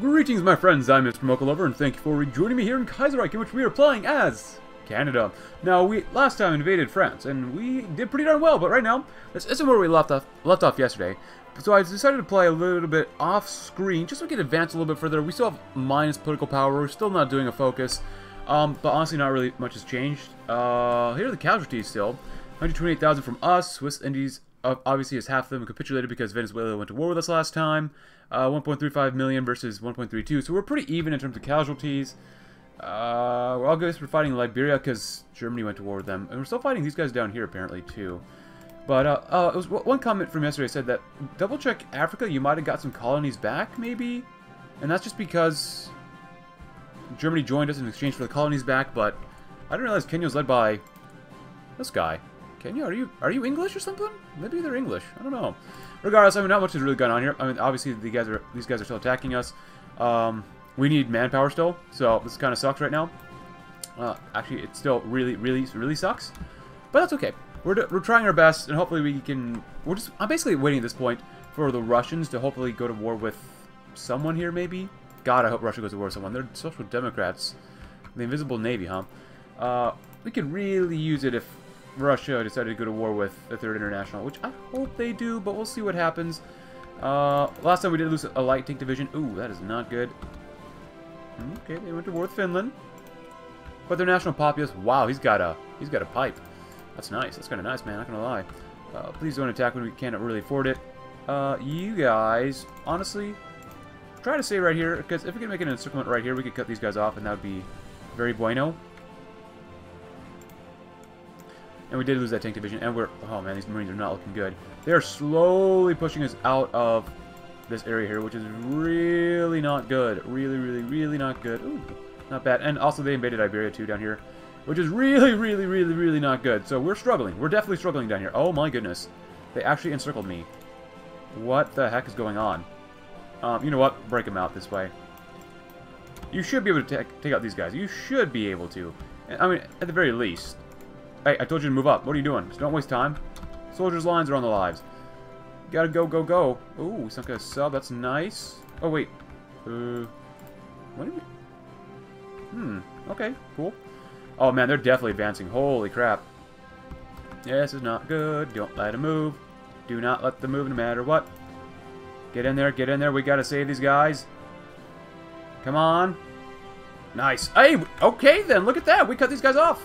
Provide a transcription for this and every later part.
Greetings, my friends. I'm Mr. Mochalover, and thank you for rejoining me here in Kaiserreich, in which we are playing as Canada. Now, we last time invaded France, and we did pretty darn well. But right now, this isn't where we left off left off yesterday. So I decided to play a little bit off screen, just so we could advance a little bit further. We still have minus political power. We're still not doing a focus, um, but honestly, not really much has changed. Uh, here are the casualties still: 128,000 from us. West Indies obviously has half of them capitulated because Venezuela went to war with us last time. Uh, 1.35 million versus 1.32, so we're pretty even in terms of casualties. Uh, we're all good for fighting Liberia because Germany went to war with them, and we're still fighting these guys down here apparently too. But uh, uh, it was one comment from yesterday said that double check Africa, you might have got some colonies back maybe, and that's just because Germany joined us in exchange for the colonies back. But I didn't realize Kenya was led by this guy. Kenya, are you are you English or something? Maybe they're English. I don't know. Regardless, I mean, not much has really gone on here. I mean, obviously, the guys are these guys are still attacking us. Um, we need manpower still, so this kind of sucks right now. Uh, actually, it still really, really, really sucks. But that's okay. We're, we're trying our best, and hopefully we can... We're just... I'm basically waiting at this point for the Russians to hopefully go to war with someone here, maybe? God, I hope Russia goes to war with someone. They're Social Democrats. The Invisible Navy, huh? Uh, we could really use it if Russia decided to go to war with the Third International, which I hope they do, but we'll see what happens. Uh, last time we did lose a light tank division. Ooh, that is not good. Okay, they went to war with Finland. But their national populace, wow, he's got a he's got a pipe. That's nice. That's kind of nice, man. Not gonna lie. Uh, please don't attack when we can't really afford it. Uh, you guys, honestly, try to stay right here because if we can make an encirclement right here, we could cut these guys off, and that would be very bueno. And we did lose that tank division, and we're... Oh, man, these Marines are not looking good. They are slowly pushing us out of this area here, which is really not good. Really, really, really not good. Ooh, not bad. And also, they invaded Iberia, too, down here, which is really, really, really, really not good. So we're struggling. We're definitely struggling down here. Oh, my goodness. They actually encircled me. What the heck is going on? Um, you know what? Break them out this way. You should be able to take out these guys. You should be able to. I mean, at the very least. Hey, I told you to move up. What are you doing? Just don't waste time. Soldiers' lines are on the lives. Gotta go, go, go. Ooh, kind of sub. That's nice. Oh, wait. Uh, we... Hmm. Okay, cool. Oh, man, they're definitely advancing. Holy crap. This is not good. Don't let them move. Do not let them move no matter what. Get in there, get in there. We gotta save these guys. Come on. Nice. Hey, okay then. Look at that. We cut these guys off.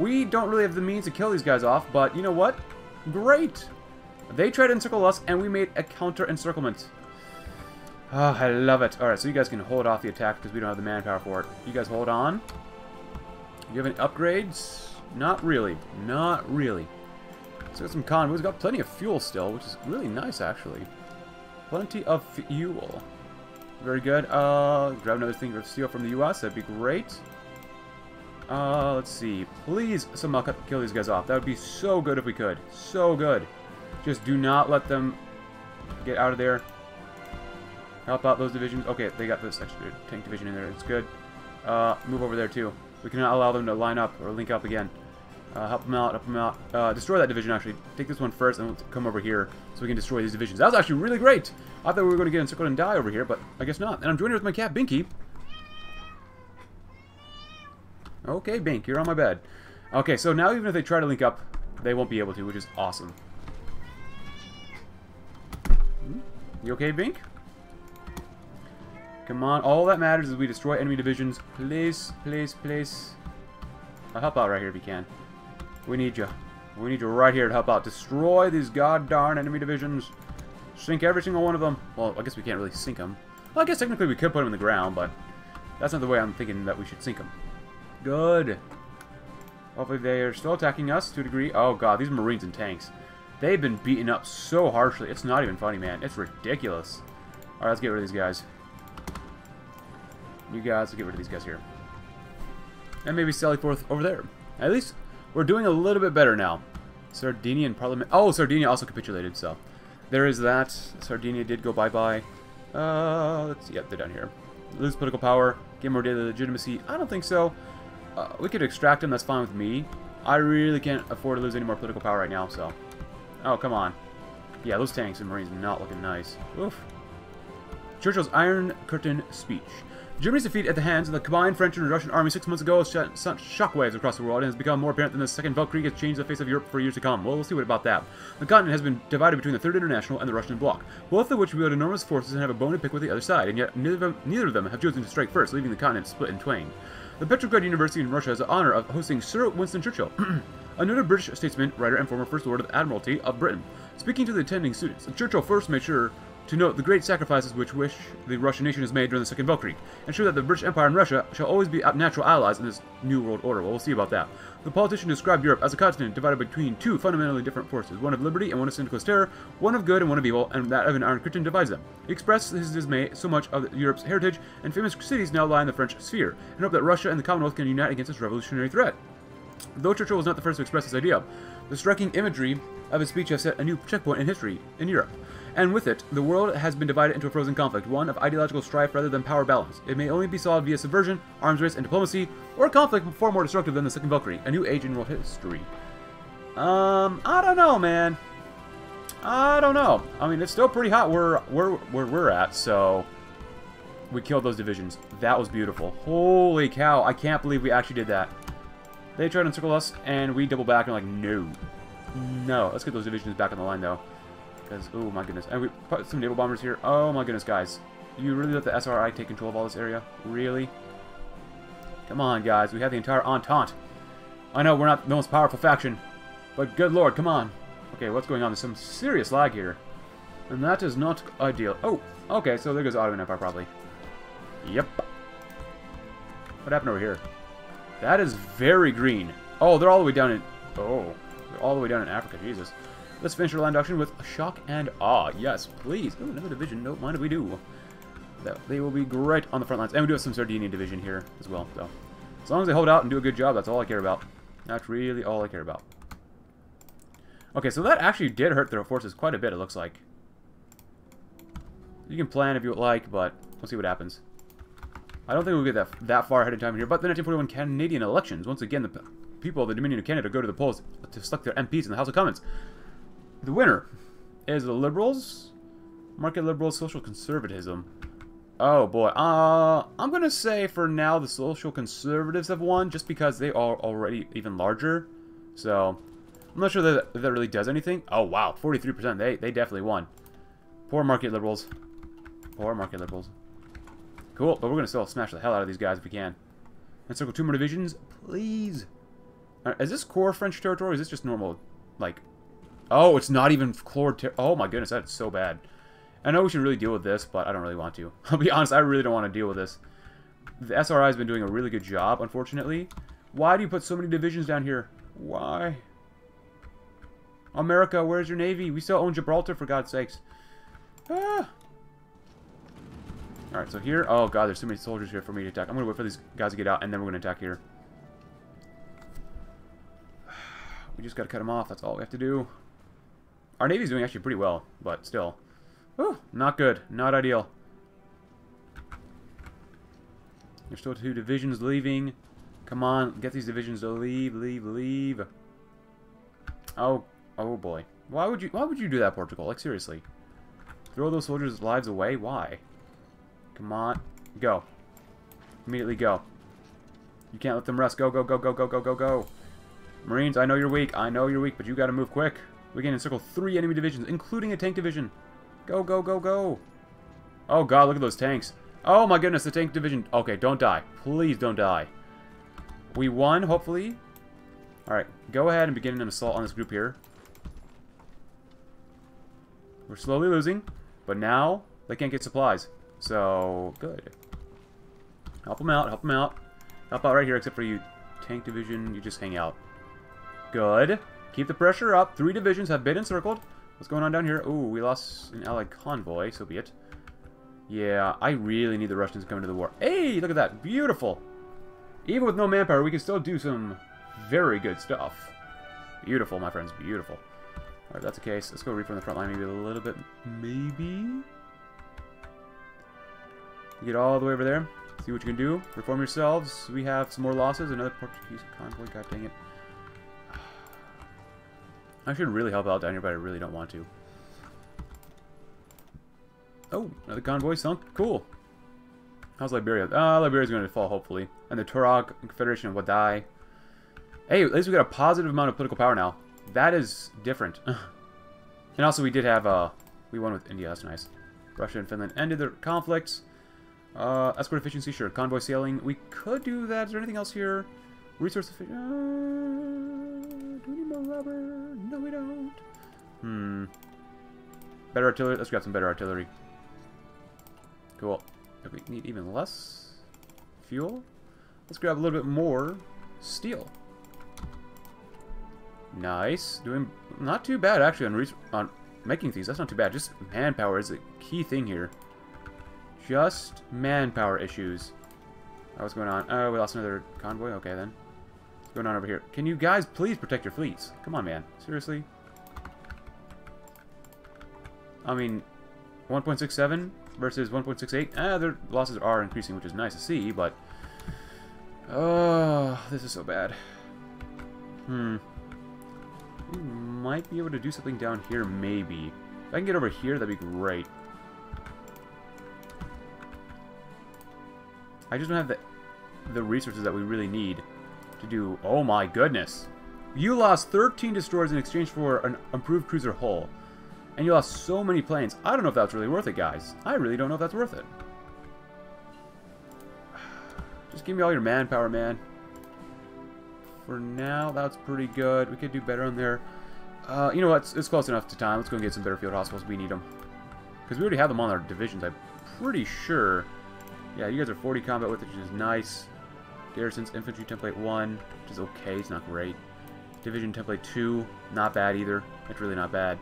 We don't really have the means to kill these guys off, but you know what? Great! They tried to encircle us, and we made a counter-encirclement. Oh, I love it. Alright, so you guys can hold off the attack because we don't have the manpower for it. You guys hold on. You have any upgrades? Not really. Not really. So got some convoys. We've got plenty of fuel still, which is really nice, actually. Plenty of fuel. Very good. Uh, grab another thing of steel from the U.S. That'd be great. Uh, let's see. Please somehow kill these guys off. That would be so good if we could. So good. Just do not let them get out of there. Help out those divisions. Okay, they got this extra tank division in there. It's good. Uh, move over there too. We cannot allow them to line up or link up again. Uh, help them out, help them out. Uh, destroy that division, actually. Take this one first, and come over here so we can destroy these divisions. That was actually really great. I thought we were going to get encircled and die over here, but I guess not. And I'm joining with my cat, Binky. Okay, Bink, you're on my bed. Okay, so now even if they try to link up, they won't be able to, which is awesome. Hmm? You okay, Bink? Come on, all that matters is we destroy enemy divisions. Please, please, please. I'll help out right here if you can. We need you. We need you right here to help out. Destroy these god darn enemy divisions. Sink every single one of them. Well, I guess we can't really sink them. Well, I guess technically we could put them in the ground, but that's not the way I'm thinking that we should sink them. Good. Hopefully they are still attacking us to a degree. Oh god, these marines and tanks. They've been beaten up so harshly. It's not even funny, man. It's ridiculous. Alright, let's get rid of these guys. You guys, let's get rid of these guys here. And maybe Sally Forth over there. At least we're doing a little bit better now. Sardinian Parliament. Oh, Sardinia also capitulated, so there is that. Sardinia did go bye-bye. Uh, let's see. Yep, they're down here. Lose political power. Get more daily legitimacy. I don't think so. Uh, we could extract him, that's fine with me. I really can't afford to lose any more political power right now, so... Oh, come on. Yeah, those tanks and marines not looking nice. Oof. Churchill's Iron Curtain speech. Germany's defeat at the hands of the combined French and Russian army six months ago has sent shockwaves across the world and has become more apparent than the Second Weltkrieg has changed the face of Europe for years to come. Well, we'll see what about that. The continent has been divided between the Third International and the Russian bloc, both of which wield enormous forces and have a bone to pick with the other side, and yet neither of them have chosen to strike first, leaving the continent split in twain. The Petrograd University in Russia has the honor of hosting Sir Winston Churchill, a noted British statesman, writer, and former First Lord of the Admiralty of Britain. Speaking to the attending students, Churchill first made sure to note the great sacrifices which, the Russian nation has made during the Second Weltkrieg, and show that the British Empire and Russia shall always be natural allies in this new world order. Well, we'll see about that. The politician described Europe as a continent divided between two fundamentally different forces, one of liberty and one of syndicalist terror, one of good and one of evil, and that of an iron curtain divides them. He expressed his dismay so much of Europe's heritage and famous cities now lie in the French sphere, and hoped that Russia and the Commonwealth can unite against this revolutionary threat. Though Churchill was not the first to express this idea, the striking imagery of his speech has set a new checkpoint in history in Europe. And with it, the world has been divided into a frozen conflict, one of ideological strife rather than power balance. It may only be solved via subversion, arms race, and diplomacy, or a conflict far more destructive than the Second Weltkrieg, a new age in world history. Um, I don't know, man. I don't know. I mean, it's still pretty hot where, where, where we're at, so... We killed those divisions. That was beautiful. Holy cow, I can't believe we actually did that. They tried to encircle us, and we double back and like, no. No. Let's get those divisions back on the line, though. Because, oh my goodness. And we put some naval bombers here. Oh my goodness, guys. You really let the SRI take control of all this area? Really? Come on, guys. We have the entire Entente. I know we're not the most powerful faction, but good lord, come on. Okay, what's going on? There's some serious lag here. And that is not ideal. Oh, okay, so there goes Ottoman Empire, probably. Yep. What happened over here? That is very green. Oh, they're all the way down in... Oh, they're all the way down in Africa, Jesus. Let's finish our land auction with Shock and Awe. Yes, please. Ooh, another division. Don't mind if we do. That, they will be great on the front lines. And we do have some Sardinia division here as well. So, as long as they hold out and do a good job, that's all I care about. That's really all I care about. Okay, so that actually did hurt their forces quite a bit, it looks like. You can plan if you like, but we'll see what happens. I don't think we'll get that, that far ahead of time here, but the 1941 Canadian elections, once again, the people of the Dominion of Canada go to the polls to select their MPs in the House of Commons. The winner is the Liberals, Market Liberals, Social Conservatism. Oh boy, uh, I'm gonna say for now the Social Conservatives have won just because they are already even larger. So, I'm not sure that that really does anything. Oh wow, 43%, they, they definitely won. Poor Market Liberals. Poor Market Liberals. Cool, but we're gonna still smash the hell out of these guys if we can. And circle two more divisions, please. Right, is this core French territory, or is this just normal, like, Oh, it's not even chlored. Oh my goodness, that's so bad. I know we should really deal with this, but I don't really want to. I'll be honest, I really don't want to deal with this. The SRI has been doing a really good job, unfortunately. Why do you put so many divisions down here? Why? America, where's your navy? We still own Gibraltar, for God's sakes. Ah. Alright, so here... Oh, God, there's too many soldiers here for me to attack. I'm going to wait for these guys to get out, and then we're going to attack here. We just got to cut them off. That's all we have to do. Our Navy's doing actually pretty well, but still. Whew, not good. Not ideal. There's still two divisions leaving. Come on, get these divisions to leave, leave, leave. Oh, oh boy. Why would you, why would you do that, Portugal? Like, seriously. Throw those soldiers' lives away? Why? Come on. Go. Immediately go. You can't let them rest. Go, go, go, go, go, go, go, go. Marines, I know you're weak. I know you're weak, but you gotta move quick. We can encircle three enemy divisions, including a tank division. Go, go, go, go. Oh god, look at those tanks. Oh my goodness, the tank division. Okay, don't die. Please don't die. We won, hopefully. Alright, go ahead and begin an assault on this group here. We're slowly losing, but now they can't get supplies. So, good. Help them out, help them out. Help out right here, except for you tank division, you just hang out. Good. Keep the pressure up. Three divisions have been encircled. What's going on down here? Ooh, we lost an allied convoy, so be it. Yeah, I really need the Russians to come into the war. Hey, look at that. Beautiful. Even with no manpower, we can still do some very good stuff. Beautiful, my friends. Beautiful. Alright, that's the case. Let's go reform the front line maybe a little bit. Maybe? Get all the way over there. See what you can do. Reform yourselves. We have some more losses. Another Portuguese convoy. God dang it. I should really help out down here, but I really don't want to. Oh, another convoy sunk. Cool. How's Liberia? Ah, uh, Liberia's going to fall, hopefully. And the Turok Confederation will die. Hey, at least we got a positive amount of political power now. That is different. and also, we did have, uh, we won with India. That's nice. Russia and Finland ended their conflicts. Uh, escort efficiency, sure. Convoy sailing. We could do that. Is there anything else here? Resource. Uh, do we need more rubber? No, we don't. Hmm. Better artillery. Let's grab some better artillery. Cool. We need even less fuel, let's grab a little bit more steel. Nice. Doing not too bad, actually, on, on making these. That's not too bad. Just manpower is the key thing here. Just manpower issues. What's going on? Oh, we lost another convoy? Okay, then. Going on over here? Can you guys please protect your fleets? Come on, man. Seriously? I mean, 1.67 versus 1.68. Ah, their losses are increasing, which is nice to see, but... Oh, this is so bad. Hmm. We might be able to do something down here, maybe. If I can get over here, that'd be great. I just don't have the, the resources that we really need to do... Oh my goodness! You lost 13 destroyers in exchange for an improved cruiser hull. And you lost so many planes. I don't know if that's really worth it, guys. I really don't know if that's worth it. Just give me all your manpower, man. For now, that's pretty good. We could do better on there. Uh, you know what? It's, it's, close enough to time. Let's go and get some better field hospitals. We need them. Because we already have them on our divisions, I'm pretty sure. Yeah, you guys are 40 combat with, which is nice. Garrison's infantry template 1, which is okay. It's not great. Division template 2, not bad either. It's really not bad.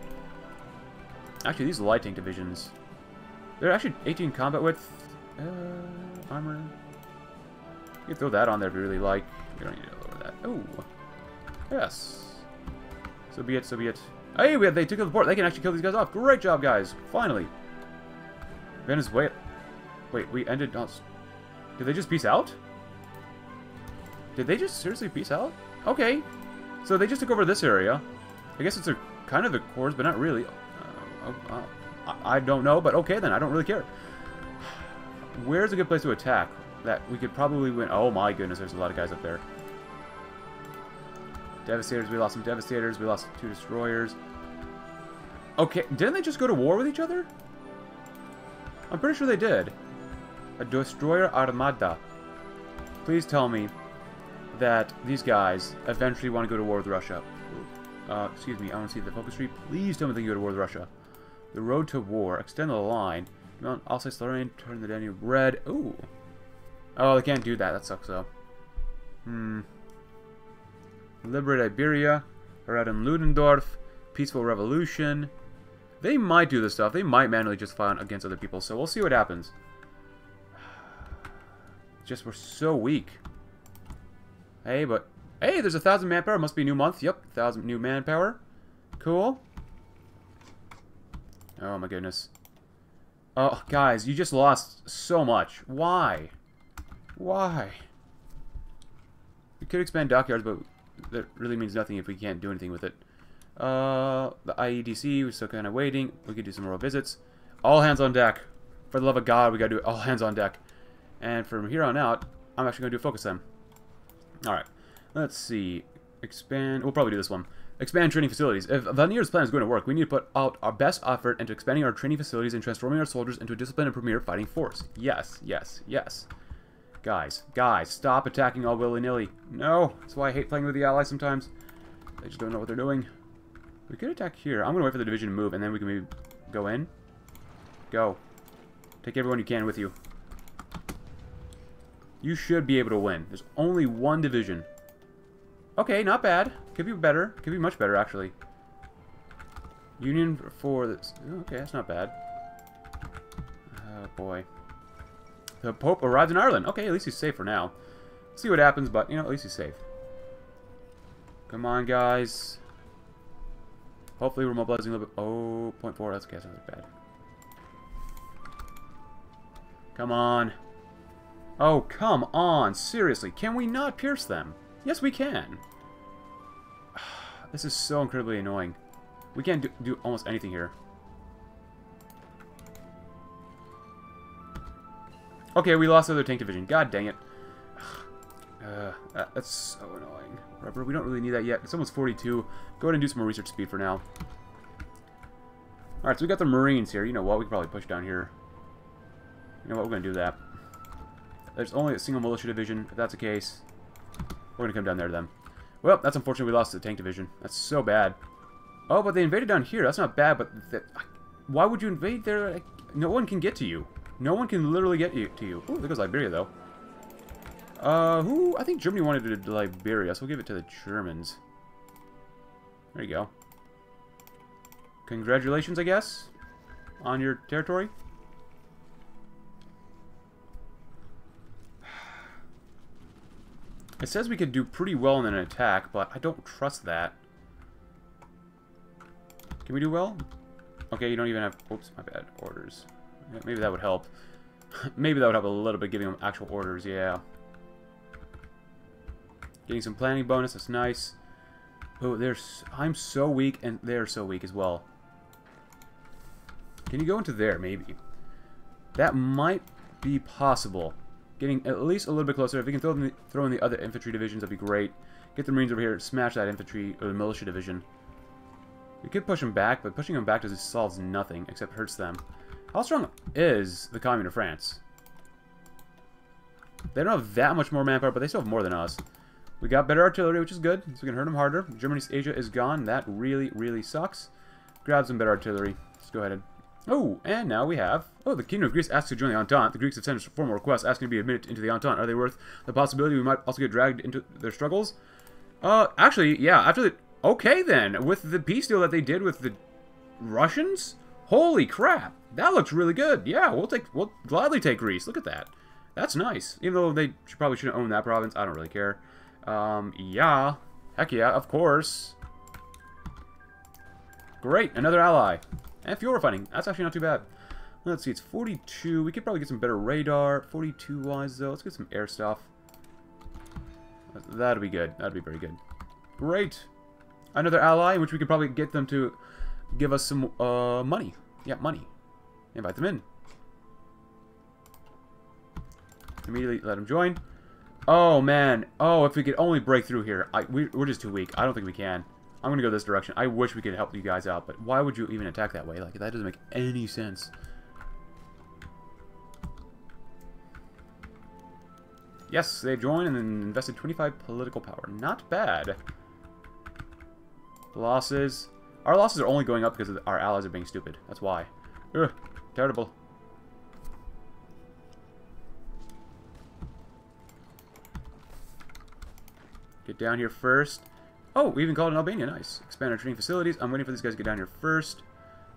Actually, these light tank divisions, they're actually 18 combat width. Uh, armor. You can throw that on there if you really like. You don't need to lower that. Oh, yes. So be it, so be it. Hey, we have, they took out the port. They can actually kill these guys off. Great job, guys. Finally. Venezuela. Wait, we ended... Did they just peace out? Did they just seriously peace out? Okay. So they just took over this area. I guess it's a kind of the cores, but not really. Uh, uh, I don't know, but okay then. I don't really care. Where's a good place to attack? That we could probably win. Oh my goodness, there's a lot of guys up there. Devastators, we lost some Devastators. We lost two Destroyers. Okay, didn't they just go to war with each other? I'm pretty sure they did. A Destroyer Armada. Please tell me that these guys eventually want to go to war with Russia. Uh, excuse me, I want to see the focus tree. Please tell me they can go to war with Russia. The road to war. Extend the line. Mount Alsace Lorraine. Turn the Danube red. Ooh. Oh, they can't do that. That sucks, though. Hmm. Liberate Iberia. in Ludendorff. Peaceful Revolution. They might do this stuff. They might manually just fight against other people. So we'll see what happens. Just we're so weak. Hey, but... Hey, there's a thousand manpower. Must be new month. Yep, thousand new manpower. Cool. Oh, my goodness. Oh, guys, you just lost so much. Why? Why? We could expand dockyards, but that really means nothing if we can't do anything with it. Uh, the IEDC, we're still kind of waiting. We could do some more visits. All hands on deck. For the love of God, we gotta do it. All hands on deck. And from here on out, I'm actually gonna do a focus then. Alright. Let's see. Expand. We'll probably do this one. Expand training facilities. If Vanir's plan is going to work, we need to put out our best effort into expanding our training facilities and transforming our soldiers into a disciplined and premier fighting force. Yes, yes, yes. Guys, guys, stop attacking all willy-nilly. No, that's why I hate playing with the allies sometimes. They just don't know what they're doing. We could attack here. I'm going to wait for the division to move, and then we can maybe go in. Go. Take everyone you can with you. You should be able to win. There's only one division. Okay, not bad. Could be better. Could be much better, actually. Union for this. Okay, that's not bad. Oh, boy. The Pope arrived in Ireland. Okay, at least he's safe for now. See what happens, but, you know, at least he's safe. Come on, guys. Hopefully we're mobilizing a little bit. Oh, 0.4. That's okay. That's not bad. Come on. Oh, come on. Seriously. Can we not pierce them? Yes, we can. This is so incredibly annoying. We can't do, do almost anything here. Okay, we lost the other tank division. God dang it. Uh, that, that's so annoying. Rubber, we don't really need that yet. It's almost 42. Go ahead and do some more research speed for now. Alright, so we got the Marines here. You know what? We can probably push down here. You know what? We're going to do that. There's only a single militia division. If that's the case, we're going to come down there to them. Well, that's unfortunate we lost the tank division. That's so bad. Oh, but they invaded down here. That's not bad, but why would you invade there? No one can get to you. No one can literally get you to you. Ooh, there goes Liberia, though. Uh, who? I think Germany wanted to Liberia, so we'll give it to the Germans. There you go. Congratulations, I guess, on your territory. It says we could do pretty well in an attack, but I don't trust that. Can we do well? Okay, you don't even have... Oops, my bad. Orders. Maybe that would help. Maybe that would help a little bit, giving them actual orders, yeah. Getting some planning bonus, that's nice. Oh, there's... I'm so weak, and they're so weak as well. Can you go into there, maybe? That might be possible. Getting at least a little bit closer. If we can throw in the, throw in the other infantry divisions, that'd be great. Get the Marines over here, smash that infantry, or the militia division. We could push them back, but pushing them back does solves nothing, except hurts them. How strong is the Commune of France? They don't have that much more manpower, but they still have more than us. We got better artillery, which is good, so we can hurt them harder. Germany's Asia is gone. That really, really sucks. Grab some better artillery. Let's go ahead and... Oh, and now we have... Oh, the Kingdom of Greece asks to join the Entente. The Greeks have sent a formal requests asking to be admitted into the Entente. Are they worth the possibility we might also get dragged into their struggles? Uh, actually, yeah, after the... Okay, then. With the peace deal that they did with the Russians? Holy crap. That looks really good. Yeah, we'll take... We'll gladly take Greece. Look at that. That's nice. Even though they should, probably shouldn't own that province. I don't really care. Um, yeah. Heck yeah, of course. Great, another ally. And fuel refining. That's actually not too bad. Let's see, it's 42. We could probably get some better radar. 42-wise, though. Let's get some air stuff. That'll be good. That'll be very good. Great. Another ally, which we could probably get them to give us some uh, money. Yeah, money. Invite them in. Immediately let them join. Oh, man. Oh, if we could only break through here. I, we, we're just too weak. I don't think we can. I'm to go this direction. I wish we could help you guys out, but why would you even attack that way? Like, that doesn't make any sense. Yes, they've joined and invested 25 political power. Not bad. Losses. Our losses are only going up because our allies are being stupid. That's why. Ugh, terrible. Get down here first. Oh, we even called in Albania. Nice. Expand our training facilities. I'm waiting for these guys to get down here first.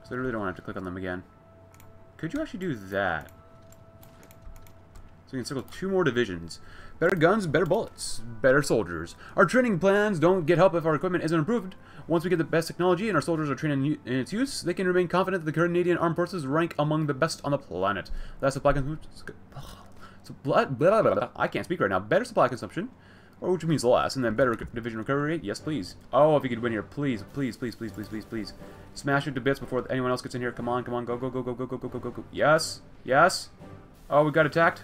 So I really don't want to have to click on them again. Could you actually do that? So we can circle two more divisions. Better guns, better bullets, better soldiers. Our training plans don't get help if our equipment isn't improved. Once we get the best technology and our soldiers are trained in, its use, they can remain confident that the Canadian Armed Forces rank among the best on the planet. That's supply consumption. I can't speak right now. Better supply consumption, or which means less, and then better division recovery? Yes, please. Oh, if you could win here. Please, please, please, please, please, please, please. Smash it to bits before anyone else gets in here. Come on, come on. Go, go, go, go, go, go, go, go, go, go. Yes. Yes. Oh, we got attacked.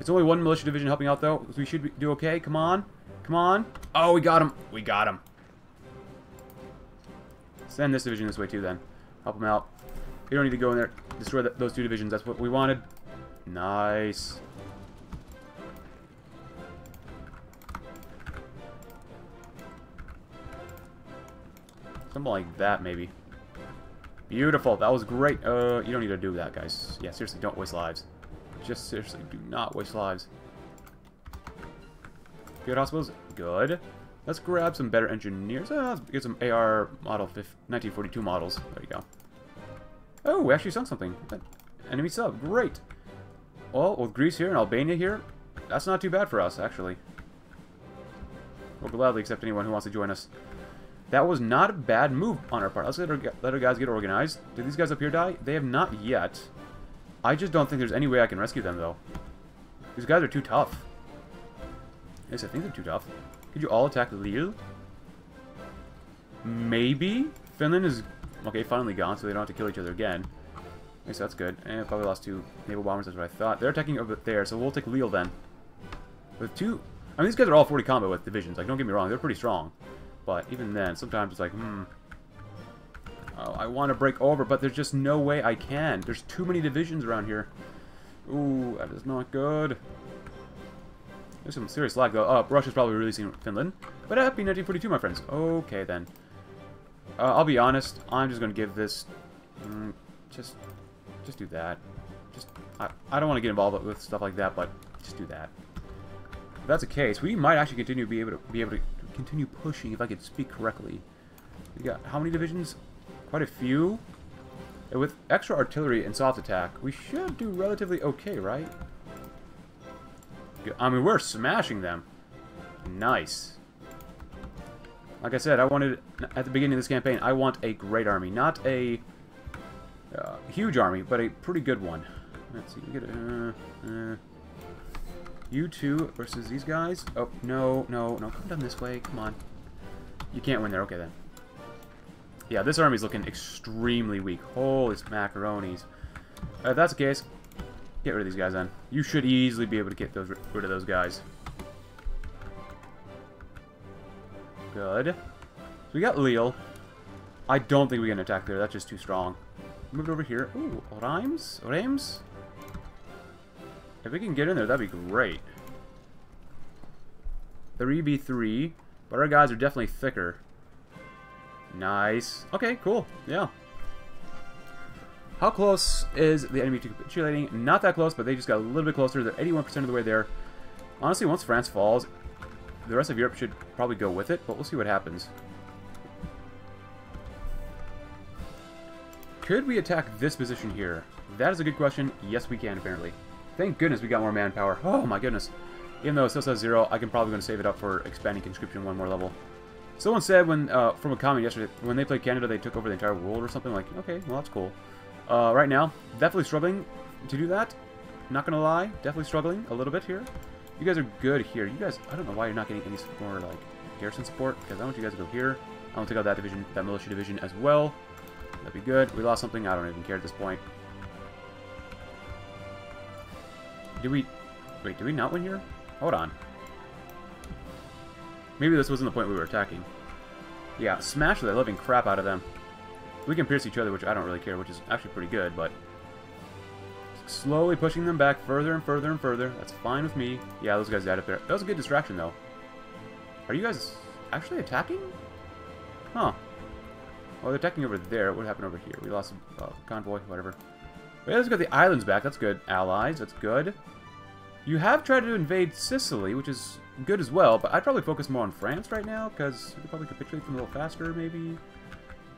It's only one militia division helping out, though. We should do okay. Come on. Come on. Oh, we got him. We got him. Send this division this way, too, then. Help them out. We don't need to go in there. Destroy the, those two divisions. That's what we wanted. Nice. Something like that, maybe. Beautiful. That was great. Uh, you don't need to do that, guys. Yeah, seriously, don't waste lives. Just seriously, do not waste lives. Good hospitals? Good. Let's grab some better engineers. Uh, let's get some AR model 1942 models. There you go. Oh, we actually sunk something. Enemy sub. Great. Well, with Greece here and Albania here, that's not too bad for us, actually. We'll gladly accept anyone who wants to join us. That was not a bad move on our part. Let's let our, let our guys get organized. Did these guys up here die? They have not yet. I just don't think there's any way I can rescue them, though. These guys are too tough. Yes, I think they're too tough. Could you all attack Lille? Maybe? Finland is, okay, finally gone, so they don't have to kill each other again. Okay, so that's good. And probably lost two naval bombers, that's what I thought. They're attacking over there, so we'll take Lille then. With two... I mean, these guys are all 40 combat with divisions. Like, don't get me wrong, they're pretty strong. But even then, sometimes it's like, hmm... Oh, I want to break over, but there's just no way I can. There's too many divisions around here. Ooh, that is not good. There's some serious lag, though. Oh, Russia's probably releasing Finland. But happy 1942, my friends. Okay, then. Uh, I'll be honest. I'm just going to give this... Mm, just just do that. Just I, I don't want to get involved with stuff like that, but just do that. If that's the case, we might actually continue to be able to be able to continue pushing if I could speak correctly. We got how many divisions? Quite a few. And with extra artillery and soft attack, we should do relatively okay, right? I mean, we're smashing them. Nice. Like I said, I wanted, at the beginning of this campaign, I want a great army, not a uh, huge army, but a pretty good one. Let's see, we get uh, uh, you two versus these guys. Oh, no, no, no, come down this way, come on. You can't win there, okay then. Yeah, this army's looking extremely weak. Holy macaronis. Uh, if that's the case, get rid of these guys then. You should easily be able to get those rid of those guys. Good. So we got Lille. I don't think we can attack there. That's just too strong. Move it over here. Ooh, Reims? Reims? If we can get in there, that'd be great. 3v3. But our guys are definitely thicker. Nice. Okay, cool. Yeah. How close is the enemy to capitulating? Not that close, but they just got a little bit closer. They're 81% of the way there. Honestly, once France falls, the rest of Europe should probably go with it, but we'll see what happens. Could we attack this position here? That is a good question. Yes, we can, apparently. Thank goodness we got more manpower. Oh, my goodness. Even though it still says zero, I can probably going to save it up for expanding conscription one more level. Someone said when uh, from a comment yesterday, when they played Canada, they took over the entire world or something. Like, okay, well, that's cool. Uh, right now, definitely struggling to do that. Not to lie, definitely struggling a little bit here. You guys are good here. You guys, I don't know why you're not getting any more, like, garrison support, because I want you guys to go here. I want to take out that division, that militia division as well. That'd be good. We lost something. I don't even care at this point. Did we... Wait, do we not win here? Hold on. Maybe this wasn't the point we were attacking. Yeah, smash the living crap out of them. We can pierce each other, which I don't really care, which is actually pretty good, but... Slowly pushing them back further and further and further. That's fine with me. Yeah, those guys died up there. That was a good distraction, though. Are you guys actually attacking? Huh. Well, they're attacking over there. What happened over here? We lost a uh, convoy, whatever. Yeah, let's get the islands back. That's good. Allies, that's good. You have tried to invade Sicily, which is good as well, but I'd probably focus more on France right now, because we could probably capitulate them a little faster, maybe.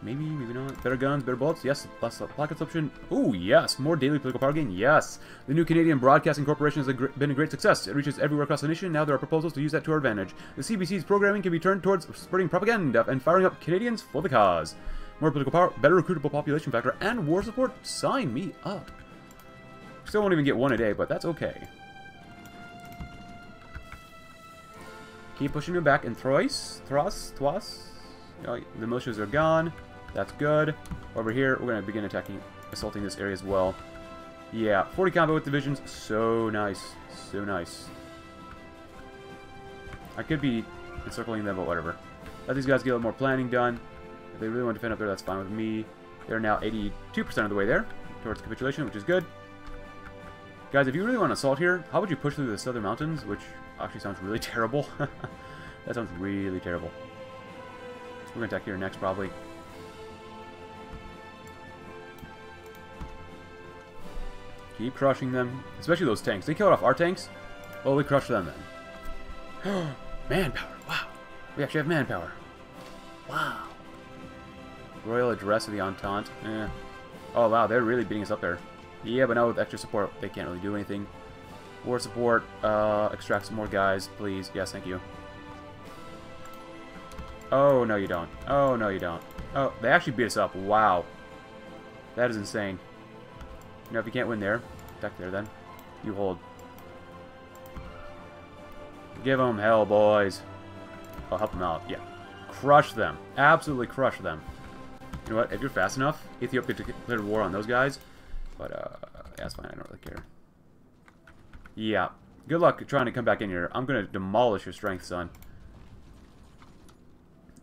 Maybe, maybe not. Better guns, better bullets. Yes, less plot consumption. Oh, yes. More daily political power gain. Yes. The new Canadian Broadcasting Corporation has been a great success. It reaches everywhere across the nation. Now there are proposals to use that to our advantage. The CBC's programming can be turned towards spreading propaganda and firing up Canadians for the cause. More political power, better recruitable population factor, and war support. Sign me up. Still won't even get one a day, but that's okay. Keep pushing them back. And Throis? Thros? Thwas? Oh, the militias are gone. That's good. Over here, we're going to begin attacking, assaulting this area as well. Yeah, 40 combat with divisions. So nice. So nice. I could be encircling them, but whatever. Let these guys get a little more planning done. They really want to defend up there, that's fine with me. They're now 82% of the way there towards capitulation, which is good. Guys, if you really want to assault here, how would you push through the southern mountains, which actually sounds really terrible. that sounds really terrible. We're going to attack here next, probably. Keep crushing them. Especially those tanks. They killed off our tanks. Well, we crushed them then. manpower. Wow. We actually have manpower. Wow. Royal Address of the Entente. Eh. Oh, wow. They're really beating us up there. Yeah, but now with extra support, they can't really do anything. War support. Uh, extract some more guys, please. Yes, thank you. Oh, no you don't. Oh, no you don't. Oh, they actually beat us up. Wow. That is insane. You know, if you can't win there, attack there then. You hold. Give them hell, boys. I'll help them out. Yeah. Crush them. Absolutely crush them. You know what? If you're fast enough, Ethiopia declared war on those guys. But, uh, that's fine. I don't really care. Yeah. Good luck trying to come back in here. I'm going to demolish your strength, son.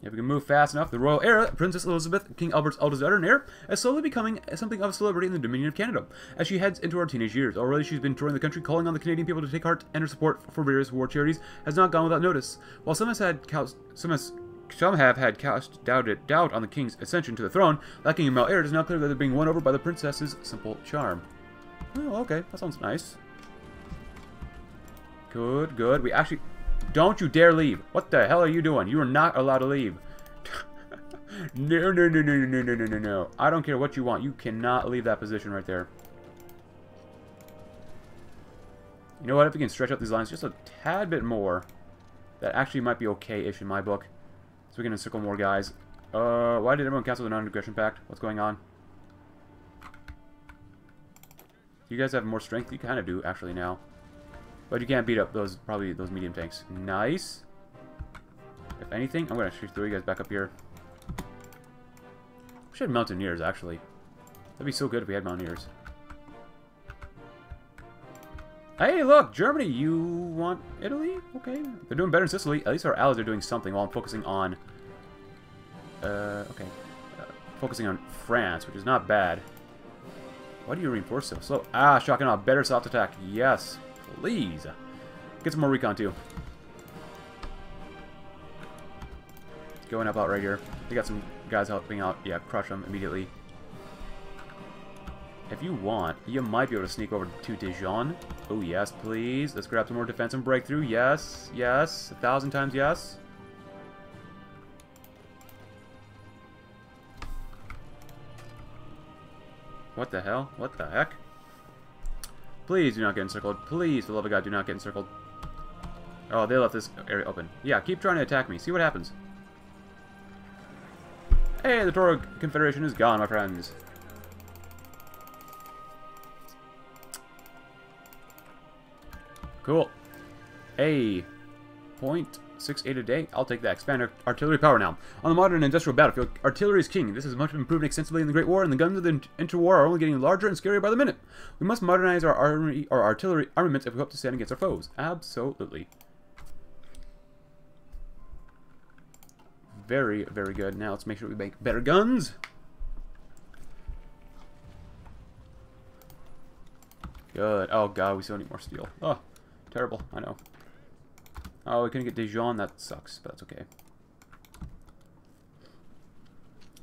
If we can move fast enough, the royal era, Princess Elizabeth, King Albert's eldest daughter and heir, is slowly becoming something of a celebrity in the Dominion of Canada. As she heads into her teenage years, already she's been touring the country, calling on the Canadian people to take heart, and her support for various war charities has not gone without notice. While some has had some has some have had cast doubted doubt on the king's ascension to the throne, lacking a male heir, it is now clear that they're being won over by the princess's simple charm. Oh, okay, that sounds nice. Good, good. We actually... Don't you dare leave. What the hell are you doing? You are not allowed to leave. no, no, no, no, no, no, no, no, no. I don't care what you want. You cannot leave that position right there. You know what? If we can stretch out these lines just a tad bit more, that actually might be okay-ish in my book. We can encircle more guys. Uh, why did everyone cancel the non-aggression pact? What's going on? You guys have more strength? You kind of do, actually, now. But you can't beat up those, probably, those medium tanks. Nice. If anything, I'm going to throw you guys back up here. We should have Mountaineers, actually. That'd be so good if we had Mountaineers. Hey, look! Germany, you want Italy? Okay. They're doing better in Sicily. At least our allies are doing something while I'm focusing on... Uh, okay. Uh, focusing on France, which is not bad. Why do you reinforce so slow? Ah, shocking off. Better soft attack. Yes. Please. Get some more recon, too. Going up out right here. We got some guys helping out. Yeah, crush them immediately. If you want, you might be able to sneak over to Dijon. Oh, yes, please. Let's grab some more defense and breakthrough. Yes, yes. A thousand times yes. What the hell? What the heck? Please do not get encircled. Please, for the love of God, do not get encircled. Oh, they left this area open. Yeah, keep trying to attack me. See what happens. Hey, the Toro Confederation is gone, my friends. Cool. A point six eight a day. I'll take that. Expand our artillery power now. On the modern industrial battlefield, artillery is king. This has much improved extensively in the Great War, and the guns of the interwar are only getting larger and scarier by the minute. We must modernize our army, our artillery armaments if we hope to stand against our foes. Absolutely. Very, very good. Now let's make sure we make better guns. Good. Oh god, we still need more steel. Oh, Terrible, I know. Oh, we couldn't get Dijon. That sucks, but that's okay.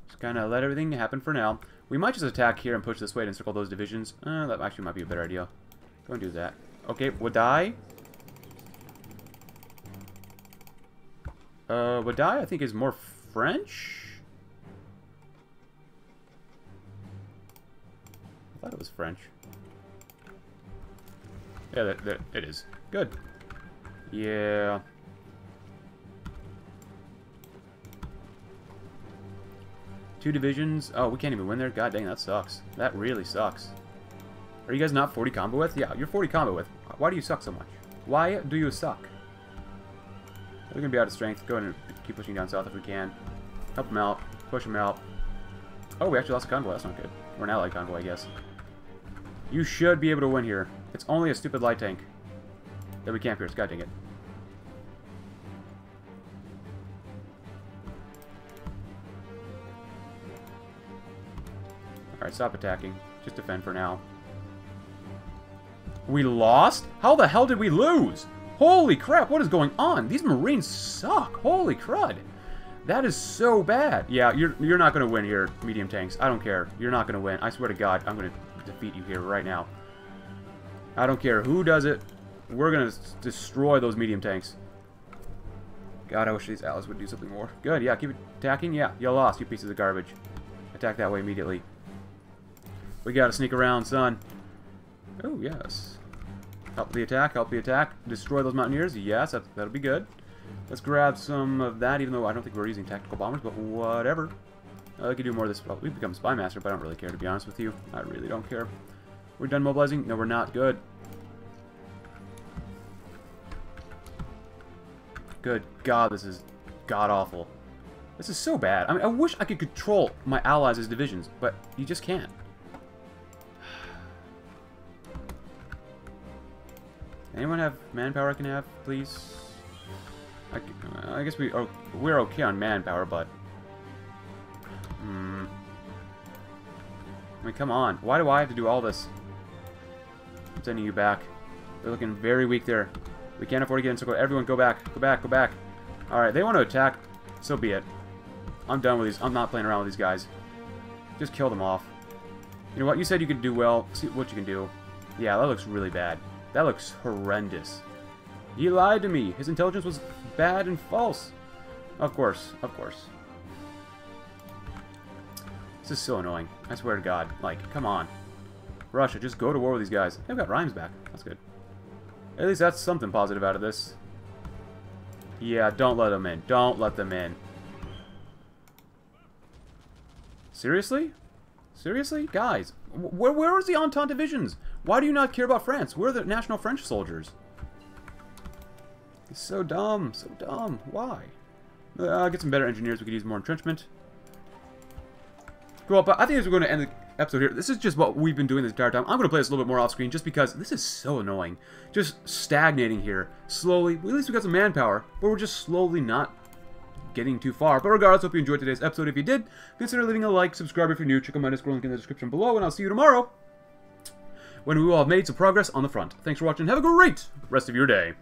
Just kind of let everything happen for now. We might just attack here and push this way and encircle those divisions. Uh, that actually might be a better idea. Go and do that. Okay, Wadai. Uh, Wadai, I think, is more French? I thought it was French. Yeah, that, that, it is. Good. Yeah. Two divisions. Oh, we can't even win there? God dang, that sucks. That really sucks. Are you guys not 40 combo with? Yeah, you're 40 combo with. Why do you suck so much? Why do you suck? We're going to be out of strength. Go ahead and keep pushing down south if we can. Help them out. Push them out. Oh, we actually lost a convoy. That's not good. Or an allied convoy, I guess. You should be able to win here. It's only a stupid light tank that we can't pierce. God dang it. Alright, stop attacking. Just defend for now. We lost? How the hell did we lose? Holy crap, what is going on? These Marines suck. Holy crud. That is so bad. Yeah, you're, you're not going to win here, medium tanks. I don't care. You're not going to win. I swear to God, I'm going to defeat you here right now. I don't care who does it. We're going to destroy those medium tanks. God, I wish these allies would do something more. Good, yeah, keep attacking. Yeah, you lost, you pieces of garbage. Attack that way immediately. We gotta sneak around, son. Oh, yes. Help the attack, help the attack. Destroy those mountaineers. Yes, that, that'll be good. Let's grab some of that, even though I don't think we're using tactical bombers, but whatever. Uh, I could do more of this. Well, we've become Spy Master, but I don't really care, to be honest with you. I really don't care. We're done mobilizing? No, we're not. Good. Good god, this is god-awful. This is so bad. I mean, I wish I could control my allies as divisions, but you just can't. Anyone have manpower I can have, please? I, I guess we oh, we're okay on manpower, but... Hmm. I mean, come on. Why do I have to do all this? I'm sending you back. They're looking very weak there. We can't afford to get in circle. Everyone go back. Go back. Go back. Alright, they want to attack. So be it. I'm done with these. I'm not playing around with these guys. Just kill them off. You know what? You said you could do well. See what you can do. Yeah, that looks really bad. That looks horrendous. He lied to me. His intelligence was bad and false. Of course. Of course. This is so annoying. I swear to God. Like, come on. Russia, just go to war with these guys. They've got Reims back. That's good. At least that's something positive out of this. Yeah, don't let them in. Don't let them in. Seriously? Seriously? Guys, where, where is the Entente divisions? Why do you not care about France? We're the national French soldiers. It's so dumb. So dumb. Why? Uh, get some better engineers. We could use more entrenchment. Cool, but I think as we're going to end episode here, this is just what we've been doing this entire time. I'm going to play this a little bit more off screen just because this is so annoying. Just stagnating here. Slowly. Well, at least we got some manpower, but we're just slowly not getting too far. But regardless, hope you enjoyed today's episode. If you did, consider leaving a like, subscribe if you're new, check out my Discord link in the description below, and I'll see you tomorrow when we will have made some progress on the front. Thanks for watching. Have a great rest of your day.